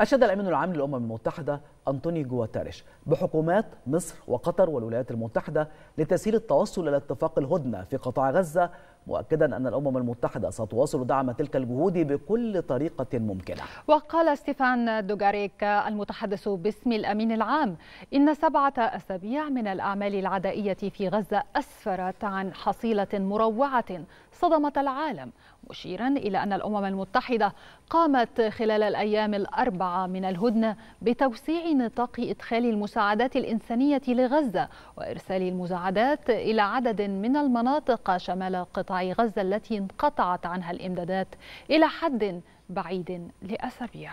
أشاد الأمين العام للأمم المتحدة أنطوني جواتاريش بحكومات مصر وقطر والولايات المتحدة لتسهيل التوصل إلى اتفاق الهدنة في قطاع غزة مؤكدا أن الأمم المتحدة ستواصل دعم تلك الجهود بكل طريقة ممكنة. وقال ستيفان دوغاريك المتحدث باسم الأمين العام إن سبعة أسابيع من الأعمال العدائية في غزة أسفرت عن حصيلة مروعة صدمت العالم مشيرا إلى أن الأمم المتحدة قامت خلال الأيام من الهدنة بتوسيع نطاق إدخال المساعدات الإنسانية لغزة وإرسال المساعدات إلى عدد من المناطق شمال قطاع غزة التي انقطعت عنها الإمدادات إلى حد بعيد لأسابيع.